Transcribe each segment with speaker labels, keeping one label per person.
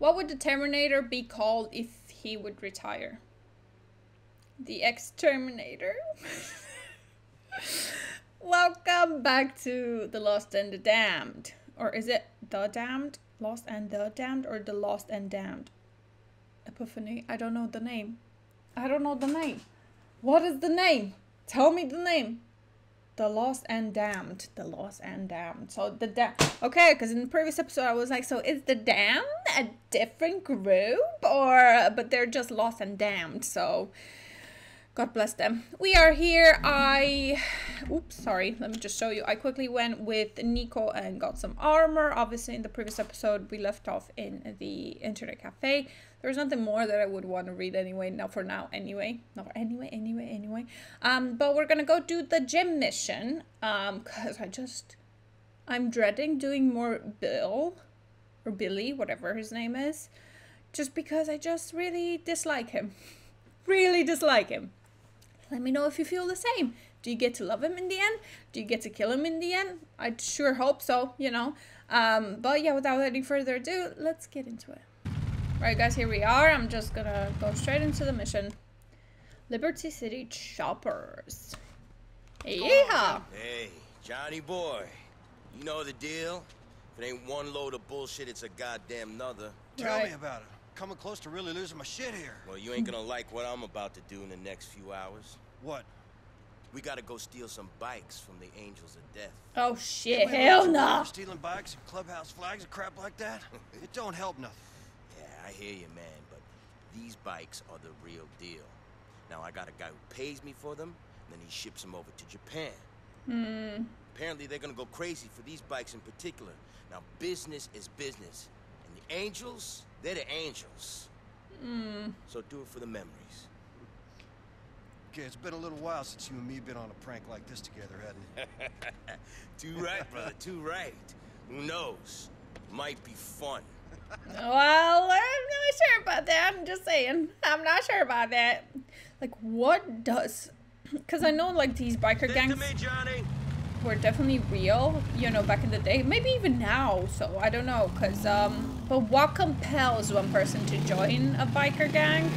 Speaker 1: What would the Terminator be called if he would retire? The Exterminator. Welcome back to The Lost and the Damned. Or is it The Damned? Lost and the Damned or The Lost and Damned? Epiphany. I don't know the name. I don't know the name. What is the name? Tell me the name. The Lost and Damned. The Lost and Damned. So the dam. Okay, because in the previous episode I was like, so is the Damned a different group or? But they're just lost and damned. So God bless them. We are here. I, oops, sorry. Let me just show you. I quickly went with Niko and got some armor. Obviously, in the previous episode, we left off in the internet cafe. There's nothing more that I would want to read anyway. Not for now, anyway. Not for anyway, anyway, anyway. Um, but we're gonna go do the gym mission. Um, cause I just, I'm dreading doing more Bill, or Billy, whatever his name is, just because I just really dislike him. really dislike him. Let me know if you feel the same. Do you get to love him in the end? Do you get to kill him in the end? I sure hope so, you know. Um, but yeah, without any further ado, let's get into it. Right, guys, here we are. I'm just gonna go straight into the mission. Liberty City Choppers. Yeehaw!
Speaker 2: Oh, hey, Johnny boy. You know the deal? If it ain't one load of bullshit, it's a goddamn another.
Speaker 3: Tell
Speaker 1: Right.
Speaker 3: me about it. Coming close to really losing my shit here.
Speaker 2: Well, you ain't gonna like what I'm about to do in the next few hours.
Speaker 3: What?
Speaker 2: We gotta go steal some bikes from the Angels of Death.
Speaker 1: Oh shit, hell
Speaker 3: wait,
Speaker 1: no!
Speaker 3: Stealing bikes, and clubhouse flags, and crap like that? it don't help nothing.
Speaker 2: Yeah, I hear you, man, but these bikes are the real deal. Now, I got a guy who pays me for them, and then he ships them over to Japan.
Speaker 1: Hmm.
Speaker 2: Apparently, they're gonna go crazy for these bikes in particular. Now, business is business, and the Angels, they're the Angels.
Speaker 1: Hmm.
Speaker 2: So do it for the memories.
Speaker 3: Okay, it's been a little while since you and me been on a prank like this together, hadn't it?
Speaker 2: too right, brother, too right. Who knows? Might be fun.
Speaker 1: Well, I'm not sure about that. I'm just saying. I'm not sure about that. Like, what does. Because I know, like, these biker gangs
Speaker 2: Johnny.
Speaker 1: were definitely real, you know, back in the day. Maybe even now, so I don't know. Because, um. But what compels one person to join a biker gang?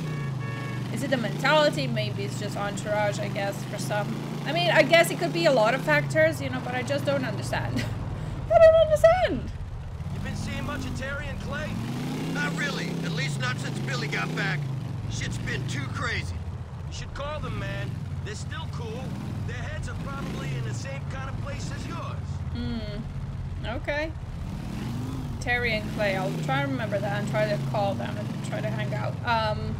Speaker 1: Is it the mentality? Maybe it's just entourage, I guess, for some. I mean, I guess it could be a lot of factors, you know, but I just don't understand. I don't understand.
Speaker 2: And Clay?
Speaker 3: Not really. At least not since Billy got back. Shit's been too crazy.
Speaker 2: You should call them, man. They're still cool. Their heads are probably in the same kind of place as yours. Hmm.
Speaker 1: Okay. Terry and Clay, I'll try to remember that and try to call them and try to hang out. Um,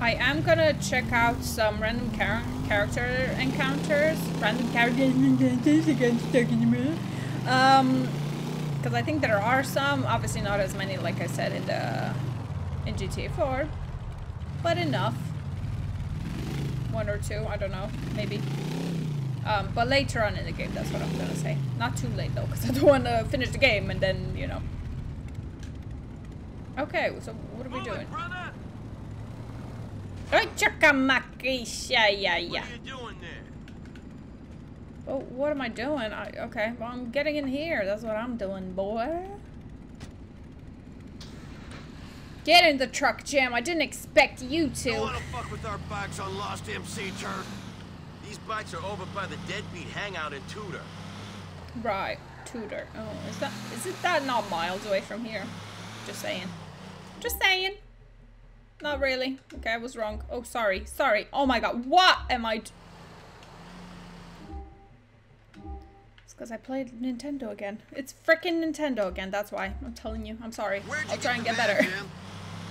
Speaker 1: I am gonna check out some random char character encounters. Random character encounters in the. Um, because I think there are some. Obviously, not as many, like I said in the in GTA 4, but enough. One or two, I don't know, maybe. Um, but later on in the game, that's what I'm gonna say. Not too late though, because I don't want to finish the game and then, you know. Okay, so what are we doing? Oh, chakamaki, yeah, yeah, yeah.
Speaker 2: you doing there?
Speaker 1: Oh, what am I doing? I, okay, well, I'm getting in here. That's what I'm doing, boy. Get in the truck, Jim. I didn't expect you
Speaker 3: Don't
Speaker 1: to.
Speaker 3: wanna fuck with our bikes on Lost MC turf.
Speaker 2: These bikes are over by the deadbeat hangout in Tudor.
Speaker 1: Right, Tudor. Oh, is that is it that not miles away from here? Just saying. Just saying. Not really. Okay, I was wrong. Oh, sorry. Sorry. Oh my god. What am I because I played Nintendo again. It's freaking Nintendo again. That's why. I'm telling you. I'm sorry.
Speaker 3: Where'd you
Speaker 1: I'll try and
Speaker 3: the
Speaker 1: get
Speaker 3: van,
Speaker 1: better.
Speaker 3: Jim?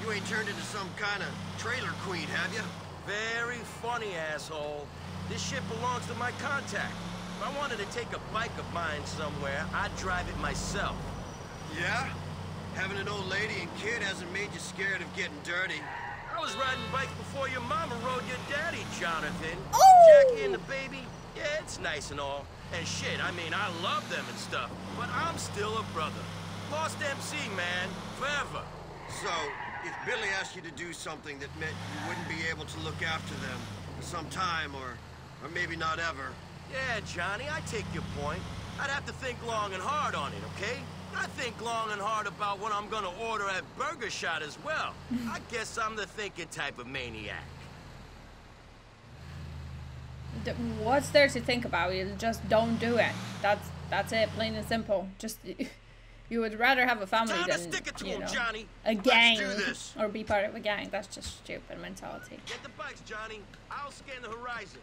Speaker 3: You ain't turned into some kind of trailer queen, have you?
Speaker 2: Very funny, asshole. This shit belongs to my contact. If I wanted to take a bike of mine somewhere, I'd drive it myself.
Speaker 3: Yeah? Having an old lady and kid hasn't made you scared of getting dirty.
Speaker 2: I was riding bikes before your mama rode your daddy, Jonathan.
Speaker 1: Oh!
Speaker 2: Jackie and the baby, yeah, it's nice and all. And shit, I mean, I love them and stuff, but I'm still a brother. Lost MC, man, forever.
Speaker 3: So, if Billy asked you to do something that meant you wouldn't be able to look after them for some time, or, or maybe not ever,
Speaker 2: Yeah, Johnny, I take your point. I'd have to think long and hard on it, okay? I think long and hard about what I'm gonna order at Burger Shot as well. I guess I'm the thinking type of maniac.
Speaker 1: What's there to think about? You just don't do it. That's that's it, plain and simple. Just you would rather have a family than
Speaker 2: stick it to
Speaker 1: you know
Speaker 2: Johnny.
Speaker 1: a gang
Speaker 2: do this.
Speaker 1: or be part of a gang. That's just stupid mentality.
Speaker 2: Get the bikes, Johnny. I'll scan the horizon.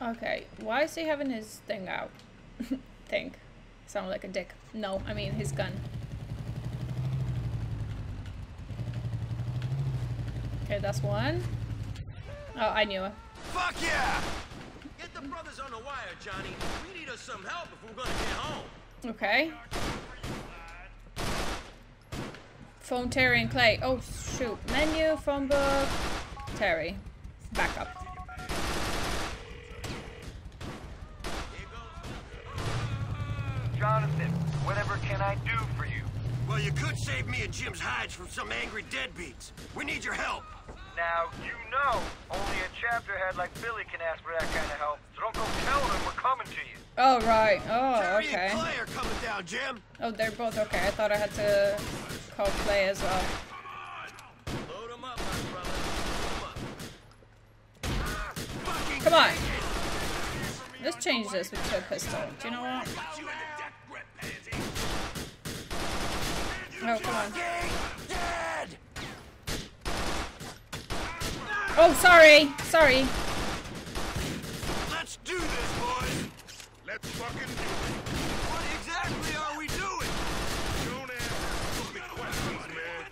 Speaker 1: Okay, why is he having his thing out? thing. Sound like a dick. No, I mean his gun. Okay, that's one. Oh, I knew it.
Speaker 2: Fuck yeah! Get the brothers on the wire, Johnny. We need us some help if we're gonna get home.
Speaker 1: Okay. Phone Terry and Clay. Oh shoot. Menu, phone book, Terry. Backup.
Speaker 2: Here.
Speaker 4: Jonathan, whatever can I do for you?
Speaker 3: Well, you could save me and Jim's hides from some angry deadbeats. We need your help.
Speaker 4: Now, you know, only a chapter head like Billy can ask for that kind of help. So don't go telling him we're coming to you.
Speaker 1: Oh right. Oh
Speaker 3: Terry
Speaker 1: okay.
Speaker 3: and Clay are coming down, Jim.
Speaker 1: Oh, they're both okay. I thought I had to call Clay as well.
Speaker 2: Load 'em up, my brother. Load 'em up.
Speaker 3: Fucking
Speaker 1: Come on. Let's change this with a pistol. Do you know what? Oh, come on.
Speaker 3: Dead!
Speaker 1: Oh, sorry. Sorry.
Speaker 3: Let's do this, boys! Let's fucking do it! What exactly are we doing? Don't ask stupid questions, man.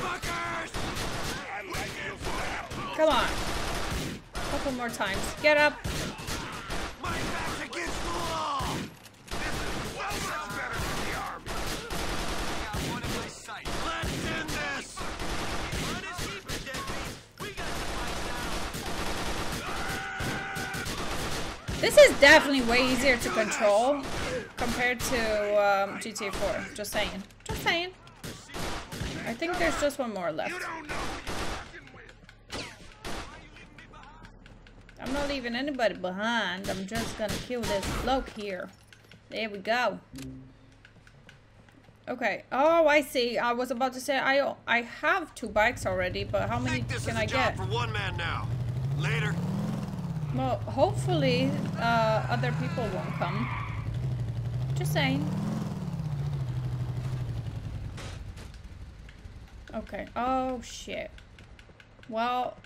Speaker 3: Fuckers! I like you for
Speaker 1: Come on. A Couple more times. Get up.
Speaker 3: My back's against the wall! This is well much better than the army. Got one in my sight. Let's end this!
Speaker 2: Run is keeping, deadbeat. We got to fight now.
Speaker 1: This is definitely way easier to control compared to um, GTA 4. Just saying. Just saying. I think there's just one more left.
Speaker 3: You don't know who you're fucking with.
Speaker 1: I'm not leaving anybody behind. I'm just gonna kill this bloke here. There we go. Okay. Oh, I see. I was about to say I I have two bikes already, but how many can I get?
Speaker 3: for one man now. Later.
Speaker 1: Well, hopefully uh, other people won't come. Just saying. Okay. Oh shit. Well.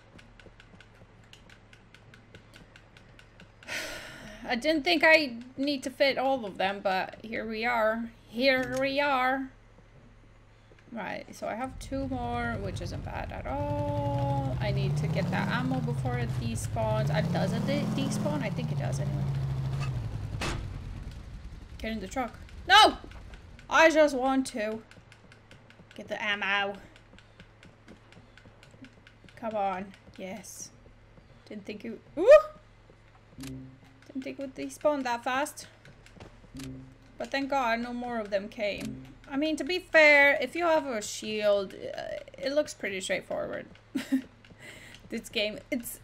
Speaker 1: I didn't think I need to fit all of them, but here we are. Here we are. Right, so I have two more, which isn't bad at all. I need to get that ammo before it despawns. Uh, does it de despawn? I think it does anyway. Get in the truck. No! I just want to get the ammo. Come on. Yes. Didn't think it... Ooh! Didn't think it would despawn that fast. But thank God no more of them came. I mean, to be fair, if you have a shield, uh, it looks pretty straightforward. this game, it's...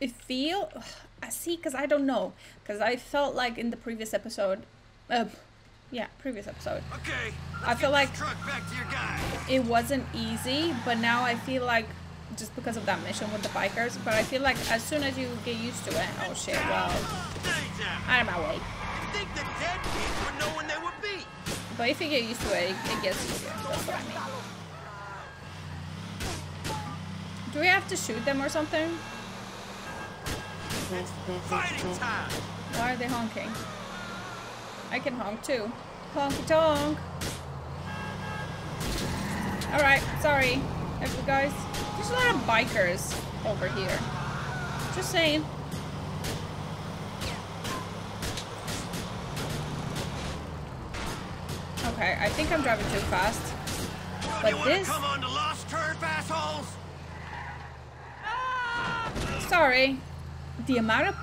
Speaker 1: It feel... I see, because I don't know. Because I felt like in the previous episode... Uh, yeah, previous episode.
Speaker 3: Okay.
Speaker 1: I feel like-
Speaker 3: truck back to your guy.
Speaker 1: It wasn't easy, but now I feel like... Just because of that mission with the bikers, but I feel like as soon as you get used to it, oh shit, well, out of my way. But if you get used to it, it, it gets easier. That's what I mean. Do we have to shoot them or something?
Speaker 2: Fighting time.
Speaker 1: Why are they honking? I can honk too. Honky tonk. Alright, sorry. If you guys. There's a lot of bikers over here. Just saying. Okay, I think I'm driving too fast. But
Speaker 3: you
Speaker 1: this.
Speaker 3: come on the lost turf, assholes? Ah!
Speaker 1: Sorry. The amount of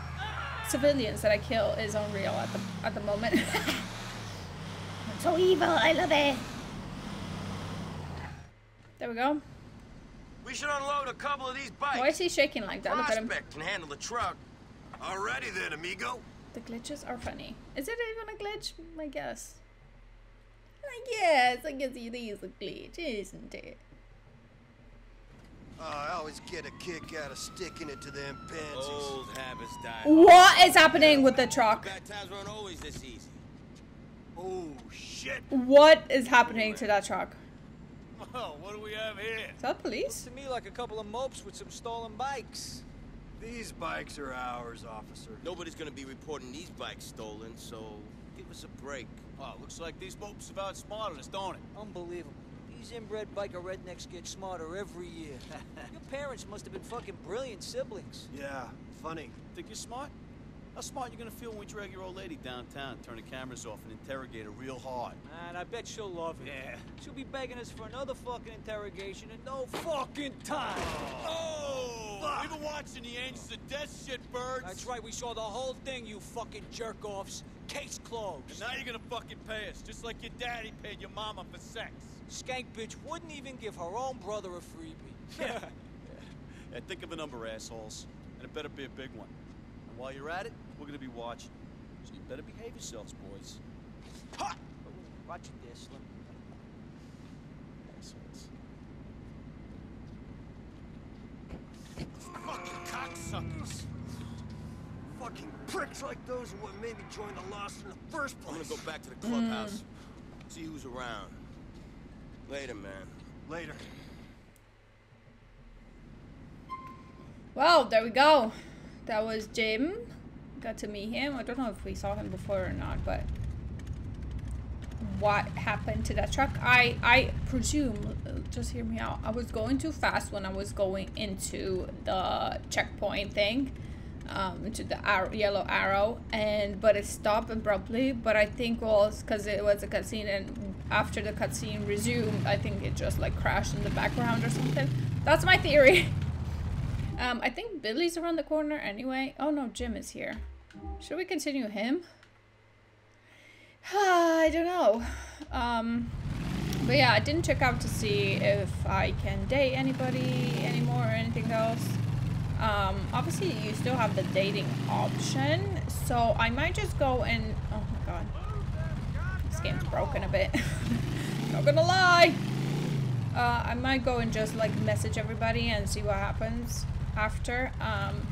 Speaker 1: civilians that I kill is unreal at the at the moment. I'm so evil, I love it. There we go.
Speaker 2: We should unload a couple of these bikes.
Speaker 1: Why is he shaking like that? Look at him.
Speaker 2: Can handle the truck.
Speaker 3: Alrighty then, amigo.
Speaker 1: The glitches are funny. Is it even a glitch? I guess. I guess. I guess it is a glitch, isn't it?
Speaker 3: Oh, I always get a kick out of sticking it to them pansies.
Speaker 2: Old habits die.
Speaker 1: What is happening with the truck?
Speaker 2: Bad times weren't always this easy.
Speaker 3: Oh, shit.
Speaker 1: What is happening to that truck?
Speaker 5: Oh, what do we have here?
Speaker 1: Is that police?
Speaker 6: To me, like a couple of mopes with some stolen bikes.
Speaker 3: These bikes are ours, officer.
Speaker 2: Nobody's gonna be reporting these bikes stolen, so give us a break.
Speaker 5: Oh, looks like these mopes have outsmarted us, don't it?
Speaker 6: Unbelievable. These inbred biker rednecks get smarter every year. Your parents must have been fucking brilliant siblings.
Speaker 3: Yeah, funny.
Speaker 5: Think you're smart? How smart you gonna feel when we drag your old lady downtown, turn the cameras off, and interrogate her real hard?
Speaker 6: Man, I bet she'll love it.
Speaker 5: Yeah.
Speaker 6: She'll be begging us for another fucking interrogation in no fucking time.
Speaker 5: Oh! We've been watching the Angels of Death shit, birds.
Speaker 6: That's right, we saw the whole thing, you fucking jerk-offs. Case
Speaker 5: And
Speaker 6: closed.
Speaker 5: now you're gonna fucking pay us, just like your daddy paid your mama for sex.
Speaker 6: Skank bitch wouldn't even give her own brother a freebie.
Speaker 5: Yeah. yeah, think of a number, assholes. And it better be a big one. And while you're at it, we're gonna be watching. So you better behave yourselves, boys. Ha!
Speaker 6: Watch it there, Slim.
Speaker 5: Assholes.
Speaker 3: Fucking cocksuckers. Fucking pricks like those are what made me join the Lost in the first place.
Speaker 2: I'm
Speaker 3: place.
Speaker 2: gonna go back to the clubhouse. Hmm. See who's around. Later, man.
Speaker 3: Later.
Speaker 1: Well, there we go. That was Jim. Got to meet him. I don't know if we saw him before or not, but what happened to that truck? I I presume. Just hear me out. I was going too fast when I was going into the checkpoint thing, um, into the arrow, yellow arrow, and but it stopped abruptly. But I think was because it was a cutscene, and after the cutscene resumed, I think it just like crashed in the background or something. That's my theory. Um, I think Billy's around the corner anyway. Oh no, Jim is here. Should we continue him? I don't know. Um, but yeah, I didn't check out to see if I can date anybody anymore or anything else. Um, obviously you still have the dating option, so I might just go and oh my god, this game's broken a bit. Not gonna lie. Uh, I might go and just like message everybody and see what happens after. Um,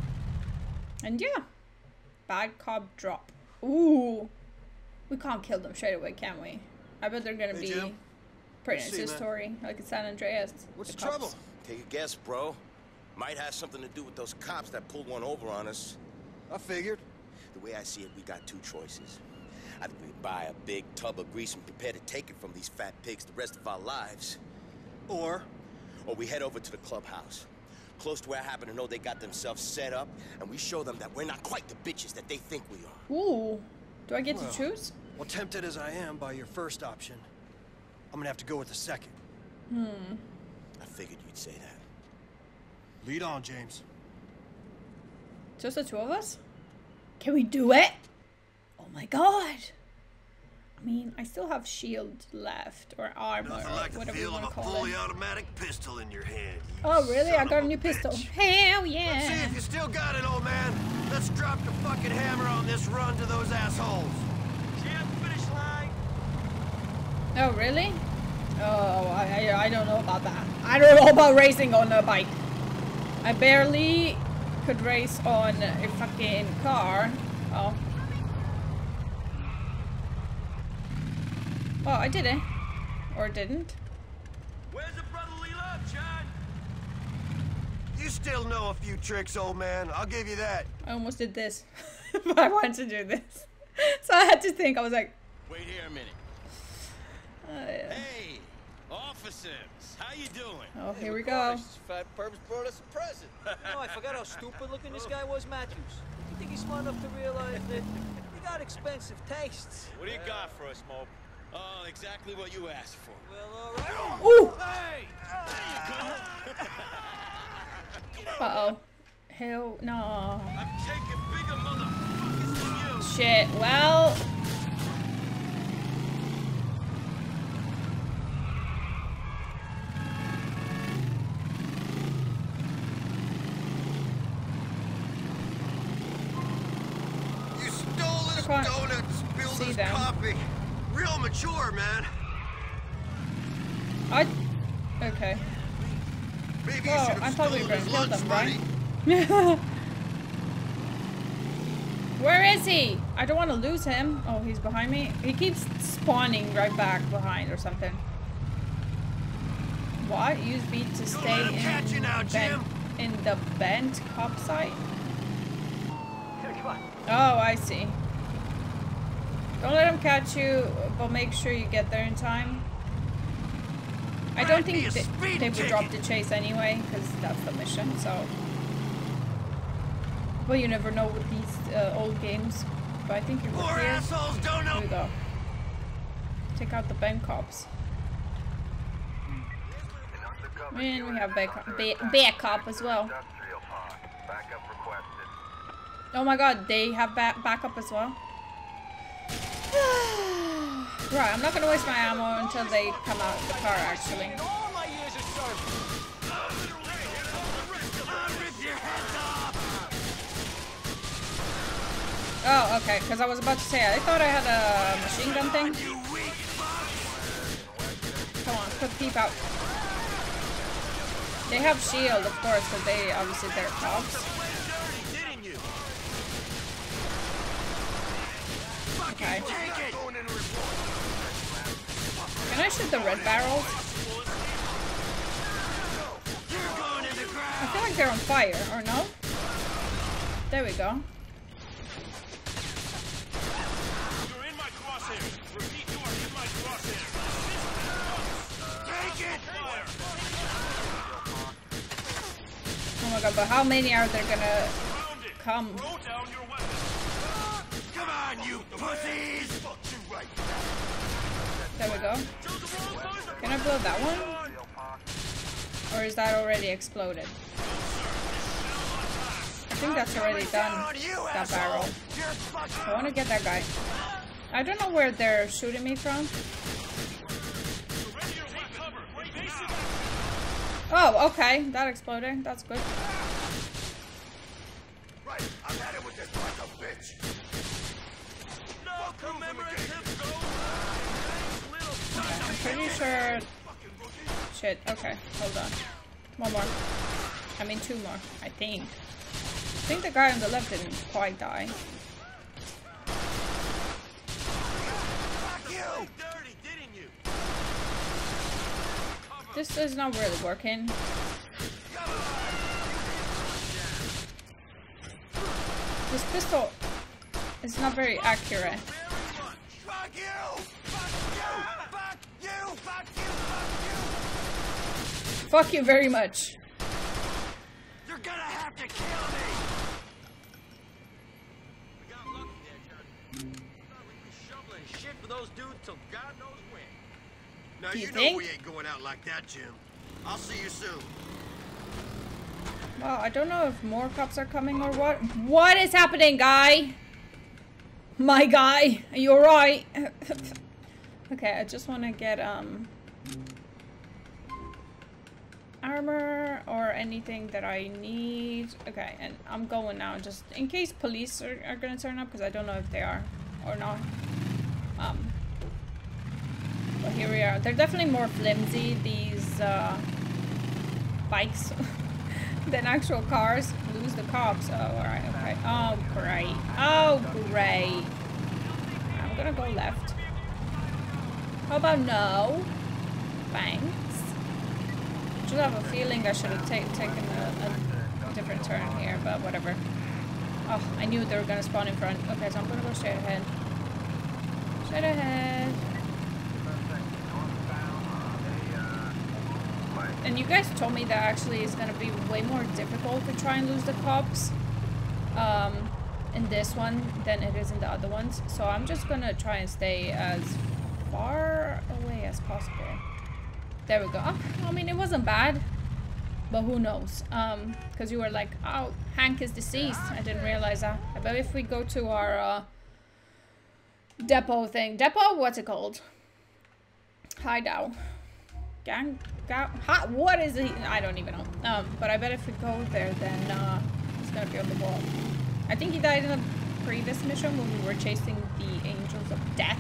Speaker 1: and yeah, bad cop drop. Ooh, we can't kill them straight away, can we? I bet they're gonna
Speaker 3: Hey,
Speaker 1: be
Speaker 3: Jim.
Speaker 1: pretty
Speaker 3: Good to
Speaker 1: nice story, like in San Andreas.
Speaker 3: What's the,
Speaker 1: cops.
Speaker 3: trouble?
Speaker 2: Take a guess, bro. Might have something to do with those cops that pulled one over on us.
Speaker 3: I figured.
Speaker 2: The way I see it, we got two choices. Either we buy a big tub of grease and prepare to take it from these fat pigs the rest of our lives,
Speaker 3: Or
Speaker 2: or we head over to the clubhouse. Close to where I happen to know they got themselves set up, and we show them that we're not quite the bitches that they think we are.
Speaker 1: Ooh, do I get
Speaker 3: Well.
Speaker 1: to choose?
Speaker 3: Well, tempted as I am by your first option, I'm gonna have to go with the second. Hmm.
Speaker 2: I figured you'd say that.
Speaker 3: Lead on, James.
Speaker 1: Just the two of us? Can we do it? Oh my god! I mean, I still have shield left or armor,
Speaker 3: Nothing
Speaker 1: or
Speaker 3: like the
Speaker 1: whatever you want
Speaker 3: a
Speaker 1: to call
Speaker 3: fully
Speaker 1: it.
Speaker 3: automatic pistol in your hand. you
Speaker 1: Oh really? I got a new pistol.
Speaker 3: bitch.
Speaker 1: Hell
Speaker 3: Let's see if you still got it, old man. Let's drop the fucking hammer on this run to those assholes.
Speaker 4: Jim, finish line.
Speaker 1: Oh really? Oh, I, I I don't know about that. I don't know about racing on a bike. I barely could race on a fucking car. Oh. Oh, I did it. Or didn't.
Speaker 4: Where's the brotherly love, John?
Speaker 3: You still know a few tricks, old man. I'll give you that.
Speaker 1: I almost did this. but I wanted to do this. So I had to think. I was like,
Speaker 2: Wait here a minute.
Speaker 1: Yeah.
Speaker 2: Hey, officers, how you doing?
Speaker 1: oh, here we go.
Speaker 2: Fat Perps brought us a present.
Speaker 6: You know, I forgot how stupid looking this guy was, Matthews. You think he's smart enough to realize that he got expensive tastes?
Speaker 5: What do you got for us, Mope?
Speaker 2: oh, exactly what you asked for.
Speaker 6: Well, alright.
Speaker 1: Ooh!
Speaker 5: Hey!
Speaker 1: Uh oh. Hell no.
Speaker 4: I'm taking bigger motherfuckers than you.
Speaker 1: Shit. Well.
Speaker 3: You stole
Speaker 1: can't.
Speaker 2: Donuts, spilled
Speaker 1: see
Speaker 2: his
Speaker 1: them.
Speaker 2: coffee. Real mature, man.
Speaker 1: I. Okay.
Speaker 2: Maybe
Speaker 1: Well,
Speaker 2: you
Speaker 1: I
Speaker 2: have
Speaker 1: thought we were gonna kill them, right? Where is he? I don't want to lose him. Oh, he's behind me. He keeps spawning right back behind or something. What? Use B to stay
Speaker 2: let him catch you
Speaker 1: in,
Speaker 2: now,
Speaker 1: bent,
Speaker 2: Jim.
Speaker 1: in the bent cop site?
Speaker 6: Come on.
Speaker 1: Oh, I see. Don't let him catch you, but make sure you get there in time. I don't think they, they would drop the chase anyway, because that's the mission, so. Well, you never know with these uh, old games. But I think you're
Speaker 2: Poor
Speaker 1: here.
Speaker 2: assholes don't
Speaker 1: Here we go. Take out the bank cops. And we have back, ba backup as well. Oh my god, they have ba backup as well. Right, I'm not gonna waste my ammo until they come out of the car actually. Oh, okay, because I was about to say, I thought I had a machine gun thing. Come on, quick peep out. They have shield, of course, because they obviously they're cops.
Speaker 2: Dirty, didn't you?
Speaker 1: Okay.
Speaker 2: Take it.
Speaker 1: Can I shoot the red barrels?
Speaker 2: You're going in the
Speaker 1: I feel like they're on fire, or no? There we go.
Speaker 3: You're in my crosshairs. Repeat, you are in my crosshairs.
Speaker 2: Take it.
Speaker 1: Oh my god, but how many are there gonna come?
Speaker 3: Throw down your weapon.
Speaker 2: Come on, you pussies. Fuck you right.
Speaker 1: There we go. Can I blow that one? Or is that already exploded? I think that's already done. That barrel. I want to get that guy. I don't know where they're shooting me from. Oh, okay. That exploded. That's good.
Speaker 2: Right, I'm at it with this like a bitch.
Speaker 1: Pretty sure... Shit, okay. Hold on. One more. I mean, two more. I think. I think the guy on the left didn't quite die. This is not really working. This pistol is not very accurate.
Speaker 2: Fuck you. Fuck you. Fuck you. Fuck you. Fuck
Speaker 1: you very much.
Speaker 2: you. You're gonna have to kill me.
Speaker 7: We got lucky there, Johnny. Thought we'd be shoveling shit for those dudes till God knows when.
Speaker 2: Now you,
Speaker 1: you
Speaker 2: know we ain't going out like that, Jim. I'll see you soon.
Speaker 1: Well, I don't know if more cops are coming or what. What is happening, guy? My guy, are you alright? okay, I just want to get, um... Armor or anything that I need. Okay, and I'm going now, just in case police are, are gonna turn up, because I don't know if they are or not. Um... But here we are. They're definitely more flimsy, these, uh... Bikes. than actual cars. Lose the cops. Oh, alright, okay. Oh, great. Oh, great. I'm gonna go left. How about no? Thanks. Just have a feeling I should have ta taken a, a different turn here, but whatever. Oh, I knew they were gonna spawn in front. Okay, so I'm gonna go straight ahead. Straight ahead. And you guys told me that actually it's gonna be way more difficult to try and lose the cops um, in this one than it is in the other ones. So I'm just gonna try and stay as far away as possible. There we go. Oh, I mean, it wasn't bad, but who knows? Um, because you were like, oh, Hank is deceased. I didn't realize that. I bet if we go to our uh, depot thing, depot, what's it called? Hideout. Gang, gang, ha, what is it? I don't even know. Um, but I bet if we go there, then uh, it's gonna be on the wall. I think he died in the previous mission when we were chasing the Angels of Death.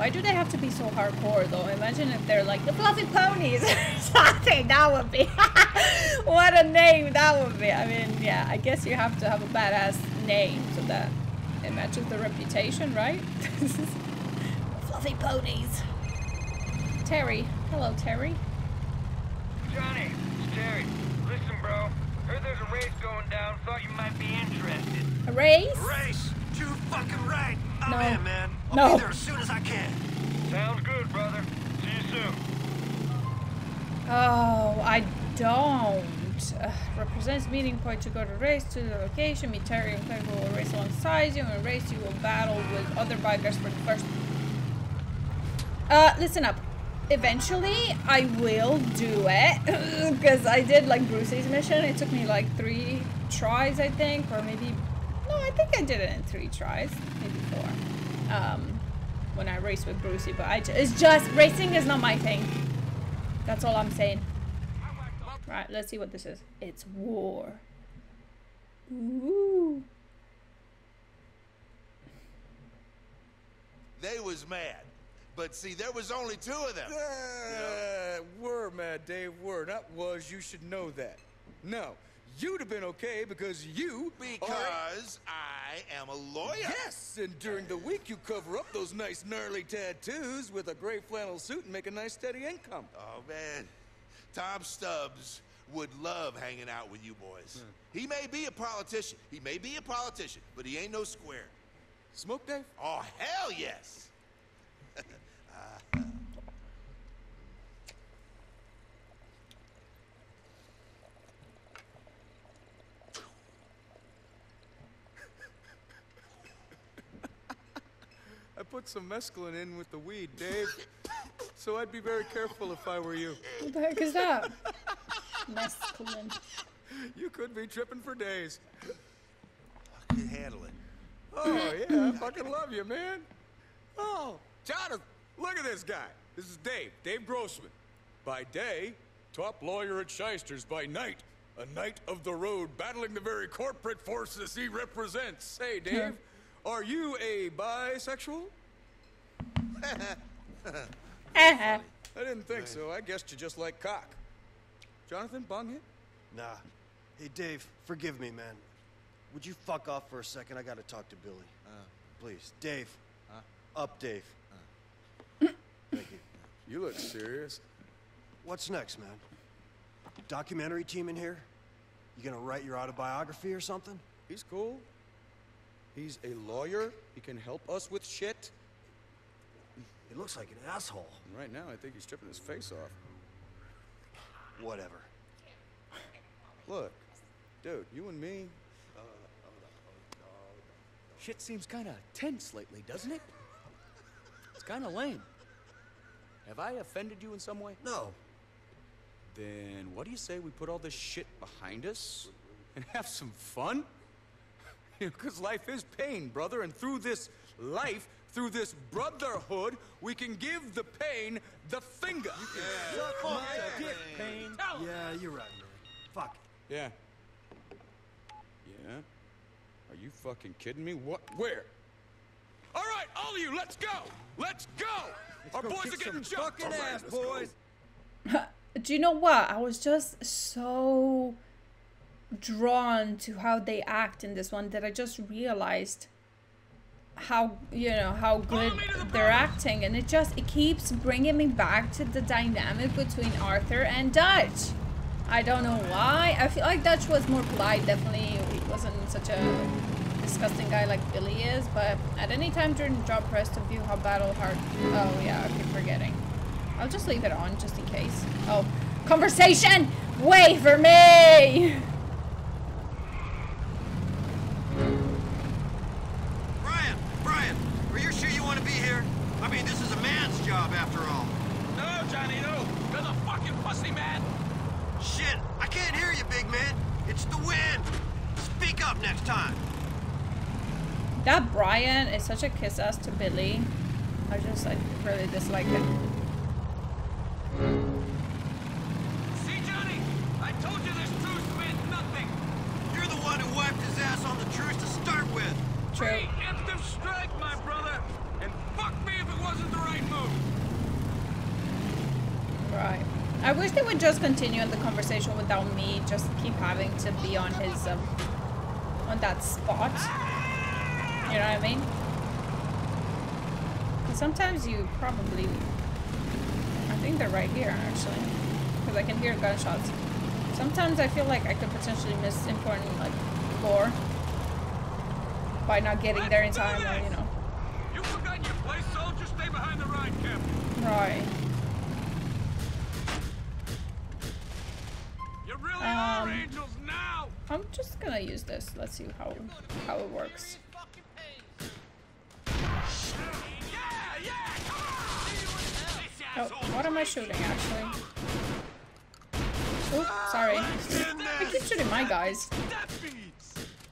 Speaker 1: Why do they have to be so hardcore though? Imagine if they're like the fluffy ponies or something. That would be what a name that would be. I mean, yeah, I guess you have to have a badass name so that it matches the reputation, right? fluffy ponies. Terry. Hello, Terry.
Speaker 4: Johnny, it's Terry. Listen, bro. Heard there's a race going down. Thought you might be interested.
Speaker 1: A race?
Speaker 3: Race! You fucking right! I'm
Speaker 1: No.
Speaker 3: in, man. I'll
Speaker 1: No.
Speaker 3: be there as soon as I can.
Speaker 4: Sounds good, brother. See you soon.
Speaker 1: Oh, I don't. Uh, represents meeting point to go to race to the location. Meet Terry and Craig will race alongside you. And race you will battle with other bikers for the first. Uh, listen up. Eventually, I will do it because I did like Brucie's mission. It took me like three tries, I think, or maybe. No, I think I did it in three tries, maybe four. Um, when I raced with Brucie, but I ju- it's just racing is not my thing. That's all I'm saying. Right, let's see what this is. It's war. Ooh.
Speaker 8: They was mad. But see, there was only two of them.
Speaker 9: Uh, were, Mad Dave, were. Not was, you should know that. No, you'd have been okay because you
Speaker 8: Because I am a lawyer.
Speaker 9: Yes, and during the week you cover up those nice gnarly tattoos with a gray flannel suit and make a nice steady income.
Speaker 8: Oh, man. Tom Stubbs would love hanging out with you boys. Hmm. He may be a politician. He may be a politician, but he ain't no square.
Speaker 9: Smoke, Dave?
Speaker 8: Oh, hell yes. Ah.
Speaker 9: I put some mescaline in with the weed, Dave. so I'd be very careful if I were you.
Speaker 1: What the heck is that? Mescaline.
Speaker 9: You could be tripping for days.
Speaker 8: I can handle it.
Speaker 9: Oh, yeah, I fucking love you, man. Oh, Jonathan, look at this guy. This is Dave, Dave Grossman. By day, top lawyer at Shysters. By night, a knight of the road battling the very corporate forces he represents. Hey, Dave, are you a bisexual?
Speaker 1: Eh,
Speaker 9: I didn't think so. I guessed you just like cock. Jonathan, bong hit?
Speaker 10: Nah. Hey, Dave, forgive me, man. Would you fuck off for a second? I gotta talk to Billy. Uh. Please. Dave. Uh. Up, Dave. Uh. Thank you.
Speaker 9: You look serious.
Speaker 10: What's next, man? Documentary team in here? You gonna write your autobiography or something?
Speaker 9: He's cool. He's a lawyer. He can help us with shit.
Speaker 10: He looks like an asshole.
Speaker 9: And right now, I think he's tripping his face off.
Speaker 10: Whatever.
Speaker 9: Look, dude, you and me. Shit seems kind of tense lately, doesn't it? It's kind of lame. Have I offended you in some way?
Speaker 10: No.
Speaker 9: Then what do you say we put all this shit behind us and have some fun? Because life is pain, brother, and through this life, through this brotherhood, we can give the pain the finger.
Speaker 10: Suck
Speaker 9: my
Speaker 10: my
Speaker 9: dick,
Speaker 10: dick,
Speaker 9: pain.
Speaker 10: Yeah, you're right, man. Fuck. it.
Speaker 9: Yeah. Yeah? Are you fucking kidding me? What? Where? All right, all of you, let's go! Let's go! Our
Speaker 6: go
Speaker 9: boys are getting
Speaker 6: some
Speaker 9: jumped.
Speaker 6: fucking
Speaker 9: All right,
Speaker 6: ass, boys.
Speaker 1: Do you know what? I was just so drawn to how they act in this one that I just realized how you know how good they're acting and it just it keeps bringing me back to the dynamic between Arthur and Dutch. I don't know why. I feel like Dutch was more polite, definitely he wasn't such a disgusting guy like Billy is, but at any time during the job press to view how battle hard oh yeah, I keep forgetting. I'll just leave it on just in case. Oh, conversation! Wait for me!
Speaker 3: mean, this is a man's job after all.
Speaker 2: No, Johnny, no. You're the fucking pussy, man.
Speaker 3: Shit! I can't hear you, big man. It's the wind. Speak up next time.
Speaker 1: That Brian is such a kiss ass to Billy. I just, I really dislike him.
Speaker 2: See, Johnny? I told you this truce meant nothing.
Speaker 3: You're the one who wiped his ass on the truce to start with.
Speaker 1: I wish they would just continue the conversation without me just keep having to be on his um, on that spot. You know what I mean? sometimes you probably I think they're right here actually. Because I can hear gunshots. Sometimes I feel like I could potentially miss important like lore by not getting there in time or you know.
Speaker 2: You forgot your place, soldier. Stay behind the ride, Captain.
Speaker 1: Right. I'm just gonna use this. Let's see how how it works. Oh, what am I shooting actually? Oh, sorry. I keep shooting my guys.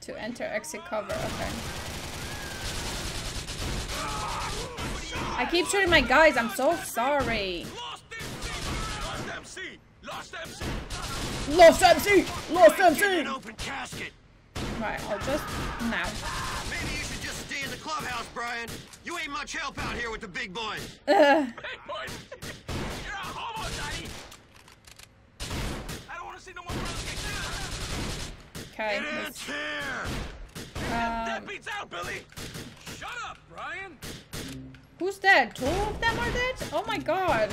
Speaker 1: To enter exit cover, okay. I keep shooting my guys, I'm so sorry.
Speaker 2: Lost MC. Lost MC.
Speaker 1: Lost MC! Lost
Speaker 2: Get
Speaker 1: MC!
Speaker 2: an open casket.
Speaker 1: Right, I'll just now.
Speaker 3: Maybe you should just stay in the clubhouse, Brian. You ain't much help out here with the big boys.
Speaker 1: Ugh.
Speaker 2: Hey, boys. You're a homo, Daddy. I don't want to see no more brothers get killed.
Speaker 1: Okay.
Speaker 2: Get
Speaker 1: let's-
Speaker 2: here.
Speaker 1: Um,
Speaker 2: that beats out, Billy. Shut up, Brian.
Speaker 1: Who's dead? Two of them are dead? Oh my god.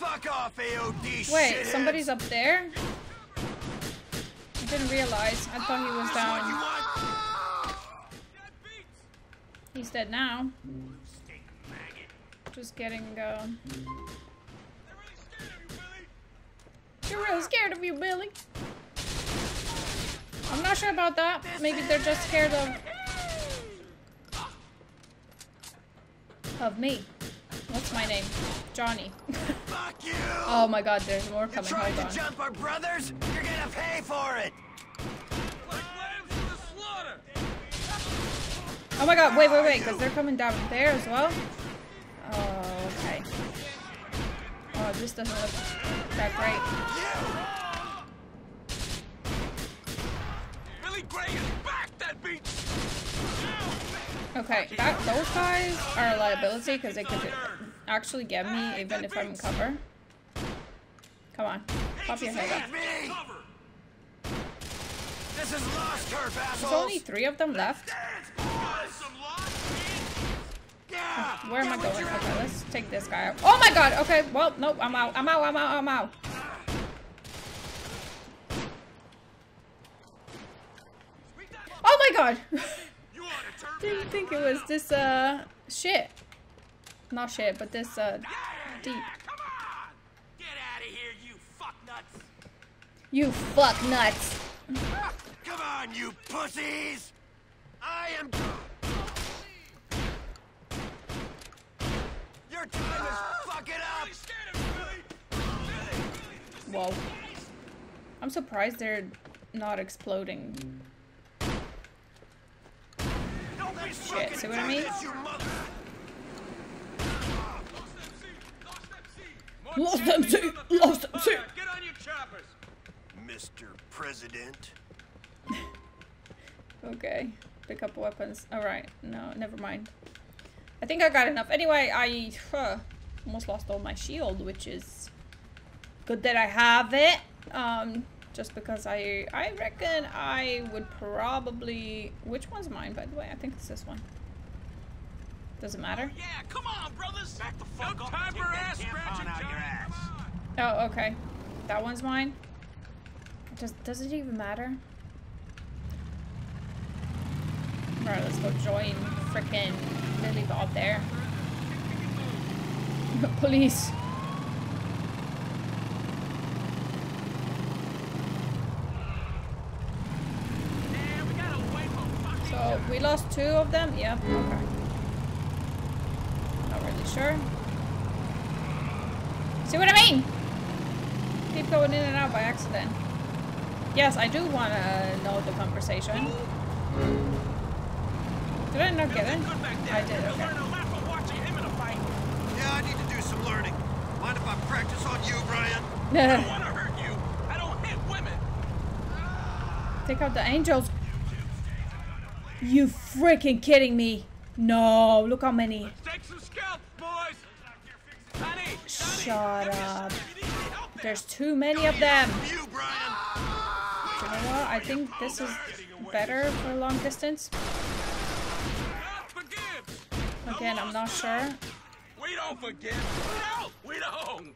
Speaker 3: Fuck off, AOD
Speaker 1: Wait, somebody's up there? I didn't realize. I thought he was down. He's dead now. Just getting, uh... They're really scared of you, Billy. I'm not sure about that. Maybe they're just scared of... Of me. What's my name? Johnny.
Speaker 3: Fuck you!
Speaker 1: oh my god, there's more coming.
Speaker 3: You
Speaker 1: coming.
Speaker 3: tried
Speaker 1: Hold
Speaker 3: to
Speaker 1: on.
Speaker 3: jump our brothers? You're gonna pay for it!
Speaker 2: Like lambs to the slaughter.
Speaker 1: Oh my god, wait, wait, wait, because they're coming down there as well? Oh, okay. Oh, this doesn't look that great.
Speaker 2: Billy Grey is back. That beats.
Speaker 1: Okay, that those guys are a liability because they could actually get me even if I'm in cover. Come on, pop your head up.
Speaker 3: This is lost turf,
Speaker 1: There's only three of them left. Where am I going? Okay, let's take this guy out. Oh my god, okay, well, nope, I'm out, I'm out, I'm out, I'm out. Oh my god! Didn't think it was this, uh, shit. Not shit, but this, uh, deep.
Speaker 2: Get out of here, you fuck nuts.
Speaker 1: You fuck nuts.
Speaker 3: Come on, you pussies! I am... Your time is fucking up!
Speaker 1: Whoa. I'm surprised they're not exploding. Shit, see what I mean? Lost MC! Lost MC!
Speaker 2: Get on your choppers.
Speaker 3: Mr. President.
Speaker 1: Okay. Pick up weapons. Alright, no, never mind. I think I got enough. Anyway, I huh, almost lost all my shield, which is good that I have it. Um, just because I I reckon I would probably which one's mine by the way? I think it's this one. Does it matter?
Speaker 2: Oh, yeah, come on, brothers. Back the fuck no up. time for ass scratching, out your ass.
Speaker 1: Oh, okay. That one's mine. Does does it even matter? Alright, let's go join frickin' Billy Bob there. Police. So we lost two of them? Yeah, okay. Not really sure. See what I mean? Keep going in and out by accident. Yes, I do want to know the conversation. Did I not get it? I did, okay.
Speaker 3: Yeah, I need to do some learning. Mind if I practice on you, Brian?
Speaker 2: I don't want to hurt you. I don't hit women.
Speaker 1: Take out the angels. You freaking kidding me? No, look how many.
Speaker 2: Take some scalps, boys.
Speaker 1: Shut up. There's too many of them.
Speaker 11: You
Speaker 1: know what? I think this is better for long distance. Again, I'm not sure.
Speaker 2: We don't forget. No, we don't.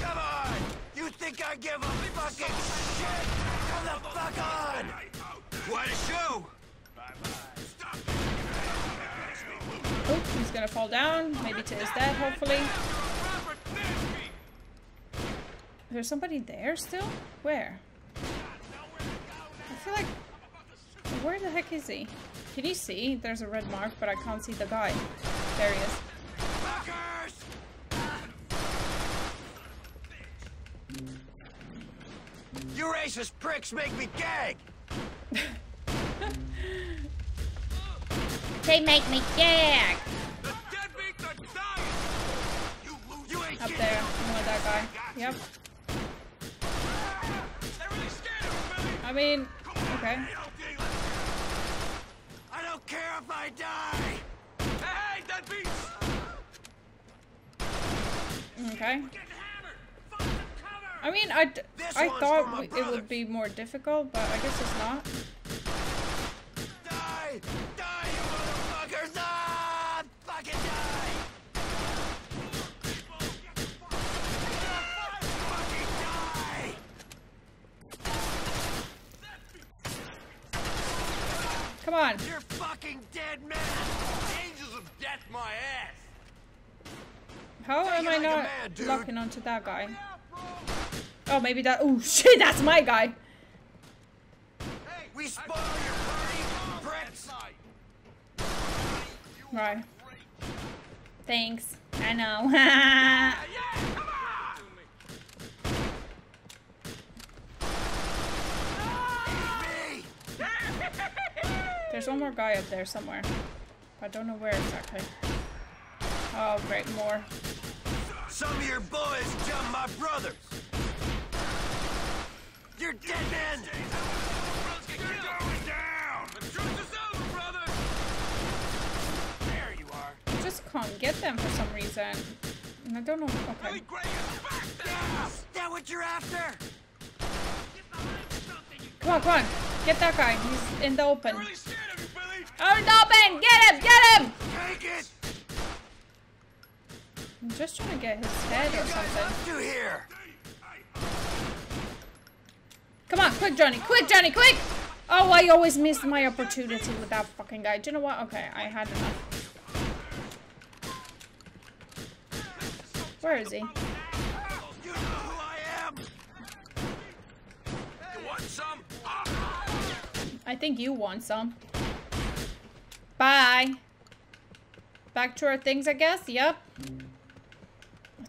Speaker 3: Come on! You think I give a fucking shit? Come the fuck on!
Speaker 11: Quite a show.
Speaker 1: Oh, he's gonna fall down. Maybe to his death, hopefully. There's somebody there still? Where? I feel like... Where the heck is he? Can you see? There's a red mark, but I can't see the guy. There he is.
Speaker 3: You racist pricks make me gag!
Speaker 1: They make me gag!
Speaker 3: You ain't
Speaker 1: Up
Speaker 3: getting
Speaker 1: there. I want that guy. Yep. I mean, okay.
Speaker 3: I don't care if I die!
Speaker 2: Hey, that beats.
Speaker 1: Okay. I mean, I,
Speaker 3: This
Speaker 1: I thought it would be more difficult, but I guess it's not.
Speaker 3: Die! Die, you motherfuckers! Ah! Fucking die! Fucking die!
Speaker 1: Come on.
Speaker 3: You're fucking dead man! Angels of death, my ass!
Speaker 1: How
Speaker 3: Take
Speaker 1: am I
Speaker 3: like
Speaker 1: not
Speaker 3: man,
Speaker 1: locking onto that guy? Oh, maybe that. Oh shit, that's my guy.
Speaker 3: Hey, We spoil your party!
Speaker 1: Right. Thanks. I know. There's one more guy up there somewhere. I don't know where exactly. Oh, great, more.
Speaker 3: Some of your boys jumped my brothers! You're dead men!
Speaker 2: You're going down. The truth is over, brother.
Speaker 3: There you are!
Speaker 1: I just can't get them for some reason. And I don't know. Okay.
Speaker 2: Billy Grey is back there.
Speaker 3: Is that what you're after?
Speaker 1: Come on, come on. Get that guy. He's in the open.
Speaker 2: Really you,
Speaker 1: Oh, in the open! Get him! Get him!
Speaker 3: Take it!
Speaker 1: I'm just trying to get his head or something.
Speaker 3: Do here!
Speaker 1: Come on, quick, Johnny. Quick, Johnny, quick! Oh, I always missed my opportunity with that fucking guy. Do you know what? Okay, I had enough. Where is he?
Speaker 3: I
Speaker 1: think you want some. Bye. Back to our things, I guess. Yep.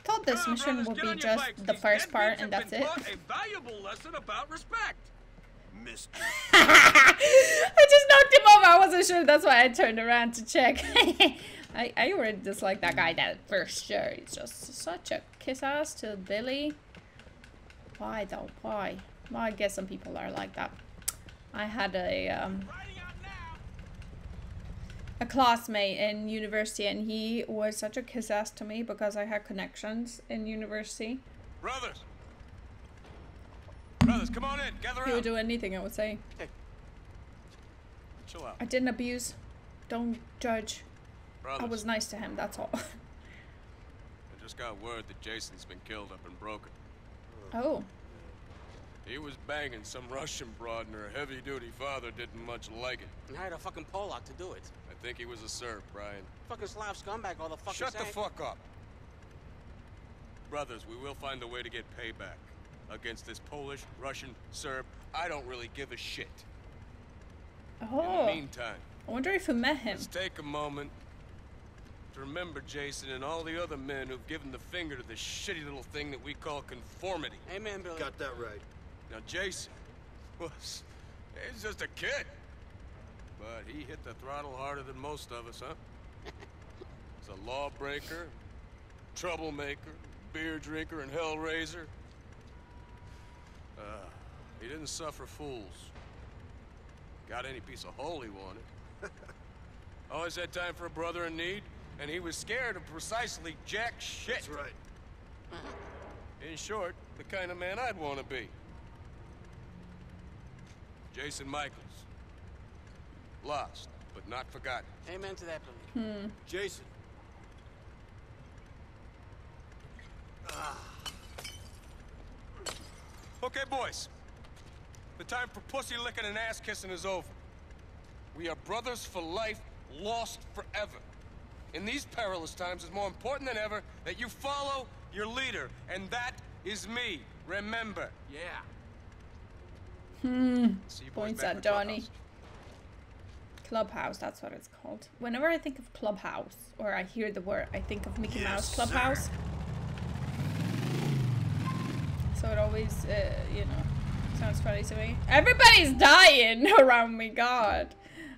Speaker 1: I thought this mission would be just the first part and that's it.
Speaker 2: A valuable lesson about respect.
Speaker 1: I just knocked him over. I wasn't sure. That's why I turned around to check. I, I already dislike that guy that for sure. He's just such a kiss ass to Billy. Why though? Why? Well, I guess some people are like that. I had a um, a classmate in university and he was such a kiss ass to me because I had connections in university.
Speaker 2: Brothers. Brothers, come on in. Gather
Speaker 1: He would
Speaker 2: up.
Speaker 1: do anything I would say.
Speaker 2: Chill out.
Speaker 1: I didn't abuse. Don't judge.
Speaker 2: Brothers.
Speaker 1: I was nice to him, that's all.
Speaker 2: I just got word that Jason's been killed up in Broker.
Speaker 1: oh.
Speaker 2: He was banging some Russian broad and her heavy-duty father didn't much like it.
Speaker 12: And hired a fucking Polak to do it.
Speaker 2: I think he was a Serb, Brian.
Speaker 12: Fucking Slav scumbag all the fucking
Speaker 2: Shut the fuck up. Brothers, we will find a way to get payback against this Polish, Russian, Serb. I don't really give a shit.
Speaker 1: Oh.
Speaker 2: In the meantime,
Speaker 1: I wonder if we met him.
Speaker 2: let's take a moment to remember Jason and all the other men who've given the finger to this shitty little thing that we call conformity.
Speaker 12: Amen, Billy.
Speaker 10: Got that right.
Speaker 2: Now, Jason was he's just a kid. But he hit the throttle harder than most of us, huh? He's a lawbreaker, troublemaker, beer drinker, and hellraiser. Uh, he didn't suffer fools. Got any piece of hole he wanted. Always had time for a brother in need, And he was scared of precisely jack shit.
Speaker 3: That's right.
Speaker 2: In short, the kind of man I'd want to be. Jason Michaels. Lost, but not forgotten.
Speaker 12: Amen to that, Billy.
Speaker 1: Hmm.
Speaker 5: Jason.
Speaker 2: Okay, boys. The time for pussy licking and ass kissing is over. We are brothers for life, lost forever. In these perilous times, it's more important than ever that you follow your leader, and that is me. Remember.
Speaker 12: Yeah.
Speaker 1: Hmm.
Speaker 2: See you
Speaker 1: Points
Speaker 2: back in
Speaker 1: at
Speaker 2: the
Speaker 1: Johnny.
Speaker 2: Clubhouse.
Speaker 1: That's what it's called. Whenever I think of Clubhouse, or I hear the word, I think of Mickey
Speaker 3: Yes,
Speaker 1: Mouse
Speaker 3: sir.
Speaker 1: Clubhouse. So it always, uh, you know, sounds funny to me. Everybody's dying around me, God.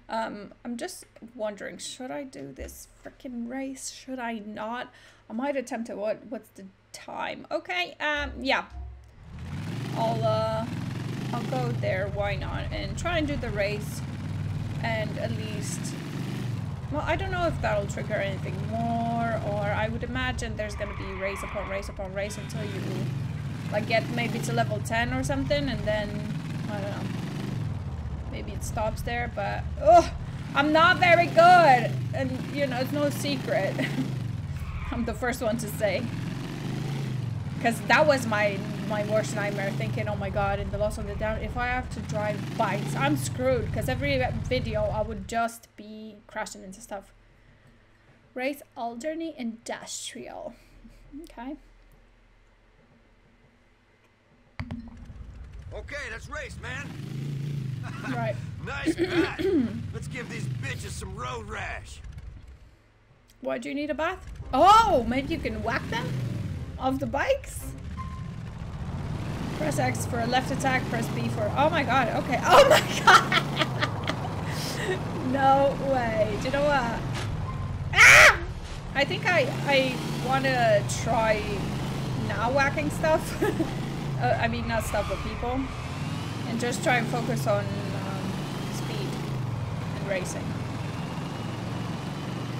Speaker 1: Um, I'm just wondering, should I do this freaking race? Should I not? I might attempt it. What? What's the time? Okay. Um. Yeah. I'll uh. I'll go there. Why not? And try and do the race. And at least. Well, I don't know if that'll trigger anything more, or I would imagine there's gonna be race upon race upon race until you like get maybe to level 10 or something, and then I don't know. Maybe it stops there, but oh, I'm not very good, and you know it's no secret. I'm the first one to say, because that was my my worst nightmare. Thinking, oh my god, in the Lost and Damned, if I have to drive bikes, I'm screwed. Because every video I would just be crashing into stuff. Race Alderney Industrial. Okay.
Speaker 3: Okay, let's race, man.
Speaker 1: Right.
Speaker 3: Nice bat. Let's give these bitches some road rash.
Speaker 1: Why do you need a bath? Oh, maybe you can whack them off the bikes? Press X for a left attack, press B for... Oh my god, okay. Oh my god! no way. Do you know what? Ah! I think I, I want to try now whacking stuff. uh, I mean, not stuff, but people. And just try and focus on um, speed and racing.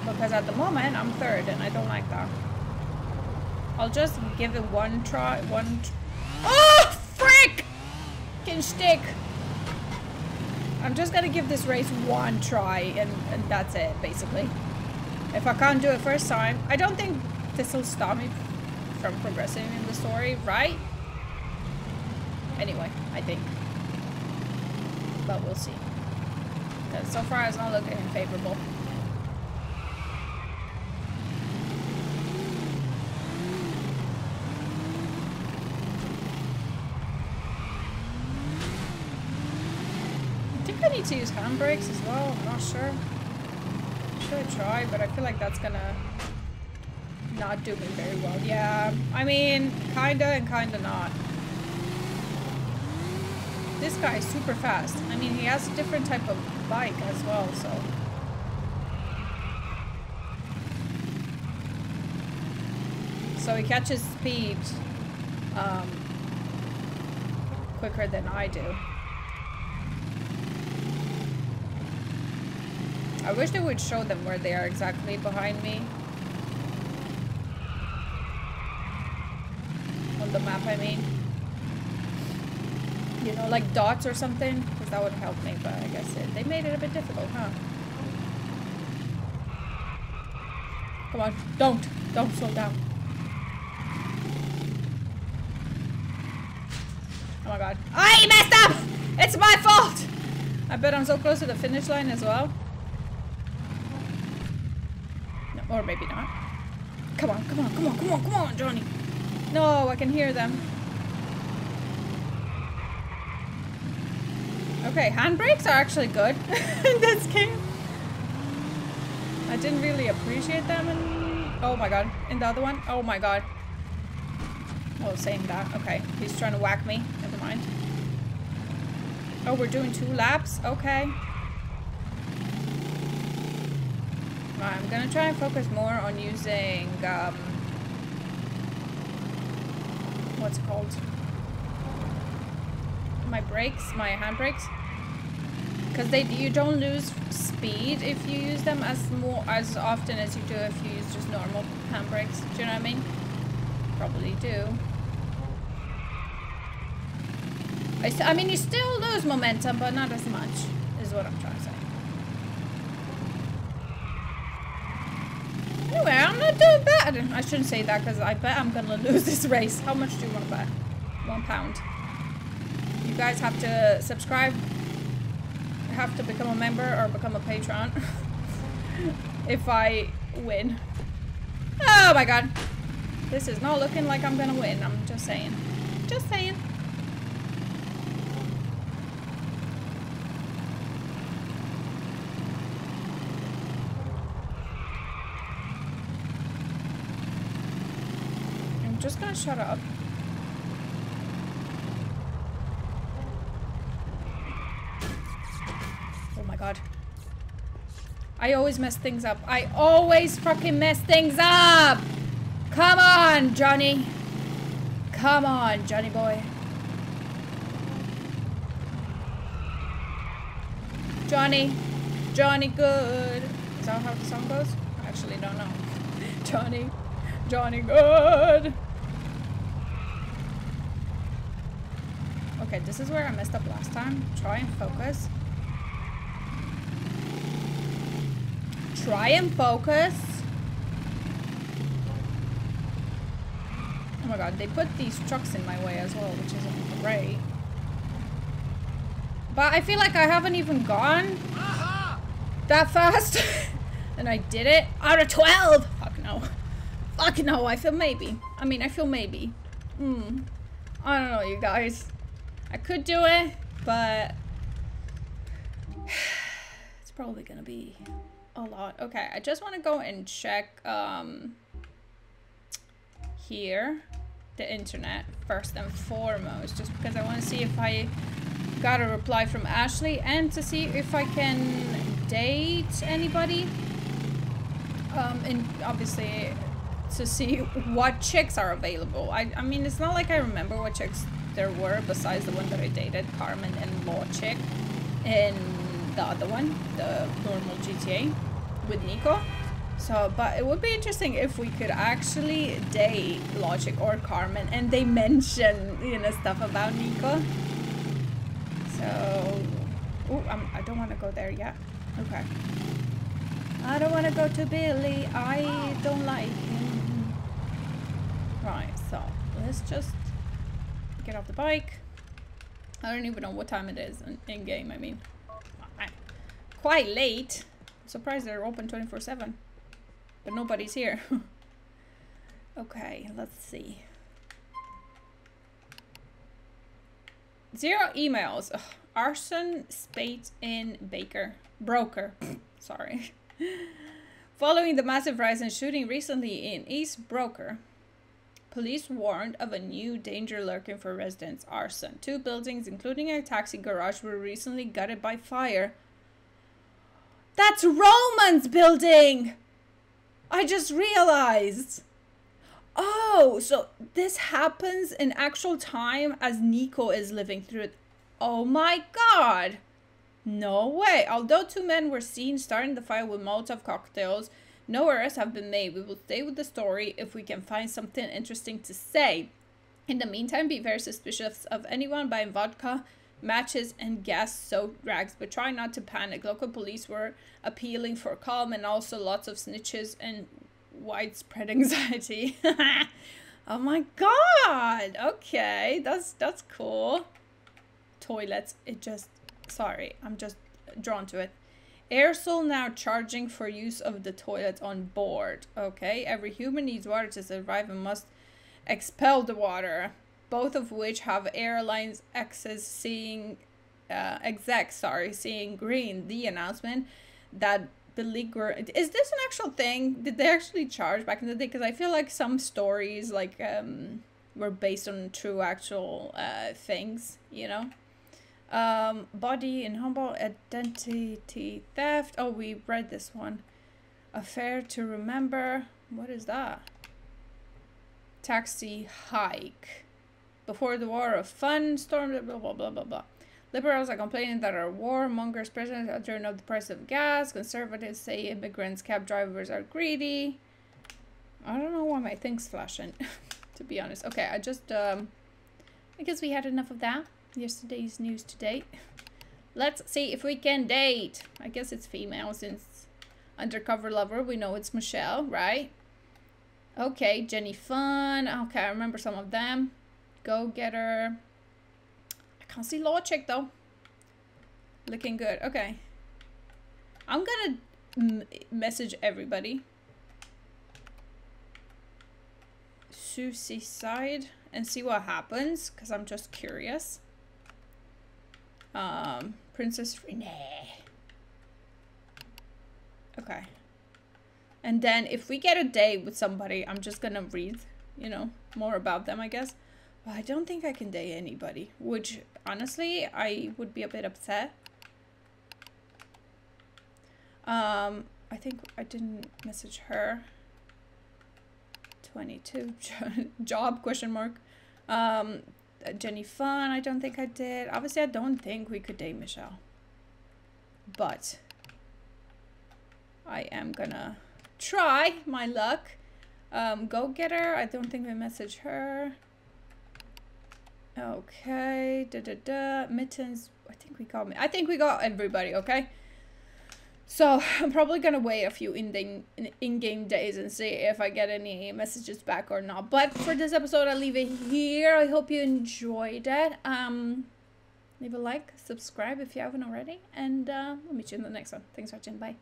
Speaker 1: Because at the moment, I'm third, and I don't like that. I'll just give it one try, one... Oh, frick! Can stick. I'm just gonna give this race one try, and, and that's it, basically. If I can't do it first time, I don't think this will stop me from progressing in the story, right? Anyway, I think. But we'll see. So far it's not looking favorable. Need to use handbrakes as well, I'm not sure. Should try, but I feel like that's gonna not do me very well. Yeah, I mean, kinda and kinda not. This guy is super fast. I mean, he has a different type of bike as well, so. So he catches speed um, quicker than I do. I wish they would show them where they are exactly behind me. On the map, I mean. You know, like dots or something, because that would help me, but I guess it, they made it a bit difficult, huh? Come on, don't, don't slow down. Oh my god. I messed up! It's my fault! I bet I'm so close to the finish line as well. No, or maybe not. Come on, come on, come on, come on, come on, Johnny. No, I can hear them. Okay, handbrakes are actually good in this game. I didn't really appreciate them in... Oh my god. In the other one? Oh my god. Oh, saying that. Okay. He's trying to whack me. Never mind. Oh, we're doing two laps? Okay. Right, I'm gonna try and focus more on using, um... What's it called? My brakes? My handbrakes? because they you don't lose speed if you use them as more as often as you do if you use just normal handbrakes. Do you know what I mean? Probably do. I, I mean, you still lose momentum, but not as much, is what I'm trying to. I'm not doing bad. I shouldn't say that because I bet I'm gonna lose this race. How much do you want to bet? One pound. You guys have to subscribe, have to become a member or become a patron if I win. Oh my god. This is not looking like I'm gonna win. I'm just saying. Just saying. I'm just gonna shut up. Oh my god. I always mess things up. I always fucking mess things up! Come on, Johnny. Come on, Johnny boy. Johnny. Johnny good. Is that how the song goes? I actually don't know. Johnny. Johnny good. Okay, this is where I messed up last time. Try and focus. Try and focus. Oh my god, they put these trucks in my way as well, which isn't great. But I feel like I haven't even gone that fast. and I did it out of 12. Fuck no. Fuck no, I feel maybe. I mean, I feel maybe. Hmm. I don't know, you guys. I could do it, but it's probably gonna be a lot. Okay, I just want to go and check um, here the internet first and foremost, just because I want to see if I got a reply from Ashley and to see if I can date anybody. Um, and obviously to see what chicks are available. I, I mean, it's not like I remember what chicks there were besides the one that I dated, Carmen and Chick, and the other one, the normal GTA with Niko. So, but it would be interesting if we could actually date Logic or Carmen and they mention, you know, stuff about Niko. So, oh, I don't want to go there yet. Okay. I don't want to go to Billy. I don't like him. Right, so let's just get off the bike. I don't even know what time it is in, in game, I mean. Quite late. I'm surprised they're open 24-7. But nobody's here. okay, let's see. Zero emails. Ugh. Arson, Spate, in Baker. Broker. Sorry. Following the massive rise in shooting recently in East Broker, police warned of a new danger lurking for residents. Arson. Two buildings, including a taxi garage, were recently gutted by fire. That's Roman's building! I just realized. Oh, so this happens in actual time as Niko is living through it. Oh my god! No way. Although two men were seen starting the fire with Molotov cocktails, no arrests have been made. We will stay with the story if we can find something interesting to say. In the meantime, be very suspicious of anyone buying vodka, matches, and gas-soaked rags, but try not to panic. Local police were appealing for calm and also lots of snitches and widespread anxiety. oh my god! Okay, that's that's cool. Toilets. It just sorry, I'm just drawn to it. Airsoul now charging for use of the toilet on board. Okay, every human needs water to survive and must expel the water. Both of which have airlines access seeing uh, execs, sorry, seeing green. The announcement that belligerent is this an actual thing? Did they actually charge back in the day? Because I feel like some stories like um were based on true actual uh things, you know. Um, body in humble identity theft. Oh, we read this one. Affair to remember. What is that? Taxi hike. Before the war of fun storm. Blah blah blah blah blah. Liberals are complaining that our warmongers president are turning up the price of gas. Conservatives say immigrants, cab drivers are greedy. I don't know why my thing's flashing, to be honest. Okay, I just, um, I guess we had enough of that. Yesterday's news today. Let's see if we can date. I guess it's female since undercover lover. We know it's Michelle, right? Okay, Jenny Fun. Okay, I remember some of them. Go Getter. I can't see Law though. Looking good. Okay. I'm gonna message everybody. Susie side and see what happens because I'm just curious. Um, Princess Renee. Okay. And then if we get a date with somebody, I'm just gonna read, you know, more about them, I guess. But I don't think I can date anybody, which honestly, I would be a bit upset. Um, I think I didn't message her. 22 job question mark. Um, Jenny Fun, I don't think I did. Obviously, I don't think we could date Michelle. But I am gonna try my luck. Um, go get her. I don't think we message her. Okay. Da da da. Mittens. I think we got me. I think we got everybody. Okay. So I'm probably gonna wait a few in in-game days and see if I get any messages back or not. But for this episode, I'll leave it here. I hope you enjoyed it. Um, leave a like, subscribe if you haven't already, and uh, I'll meet you in the next one. Thanks for watching. Bye.